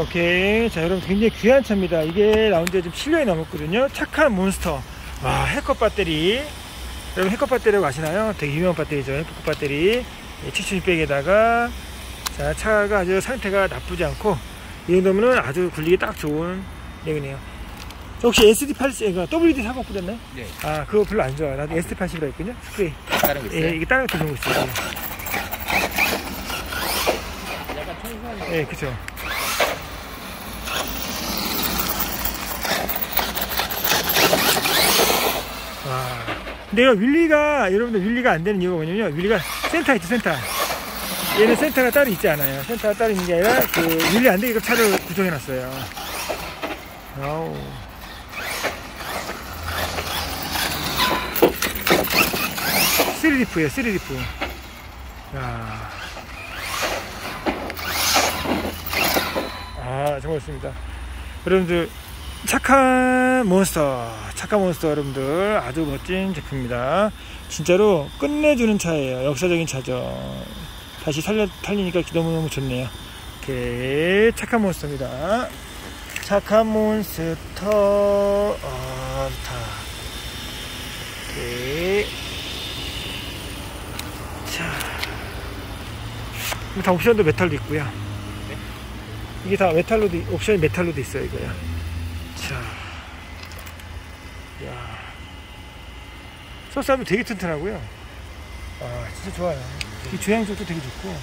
오케이. 자, 여러분 굉장히 귀한 차입니다. 이게 나온 지 지금 7년이 넘었거든요. 착한 몬스터. 와, 해커 배터리. 여러분 해커 배터리라고 아시나요? 되게 유명한 배터리죠. 해커 배터리. 7600에다가 자, 차가 아주 상태가 나쁘지 않고 이 정도면은 아주 굴리기 딱 좋은 얘기네요. 혹시 SD80, WD 40 뿌렸나요? 네. 아, 그거 별로 안 좋아요. 나도 SD80이라 했거든요. 스프레이. 다른 거 있어요? 예, 이게 다른 것도 좋은 거 있어요. 예, 그쵸. 와. 내가 wheelie가, 여러분들 wheelie가 안 되는 이유가 뭐냐면, wheelie가 센터 있죠, 센터. 얘는 센터가 따로 있지 않아요. 센터가 따로 있는 게 아니라, 그, wheelie 안 되게끔 차를 구성해 놨어요. 아우. slipper에요, slipper. 야. 아 정말 좋습니다 여러분들 착한 몬스터 착한 몬스터 여러분들. 아주 멋진 제품입니다. 진짜로 끝내주는 차예요. 역사적인 차죠. 다시 살려 달리니까 너무너무 좋네요. 오케이 착한 몬스터입니다. 착한 몬스터 어, 다 오케이 자 다 옵션도 메탈도 있고요. 이게 다 메탈로도 옵션이 메탈로도 있어요 이거야 자 야. 소스도 되게 튼튼하고요 아 진짜 좋아요 이 주행적도 되게 좋고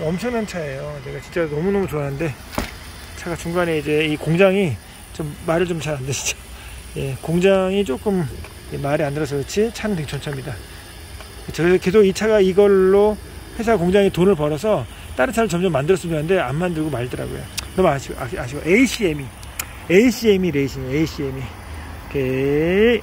엄청난 차예요 내가 진짜 너무너무 좋아하는데 차가 중간에 이제 이 공장이 좀 말을 좀 잘 안 되시죠 예, 공장이 조금 말이 안 들어서 그렇지 차는 되게 좋차입니다 저 계속 이 차가 이걸로 회사 공장에 돈을 벌어서 다른 차를 점점 만들었으면 하는데 안 만들고 말더라고요. 너무 아쉬워, 아쉬워. ACM이. ACM이 레이싱, ACM이. 오케이.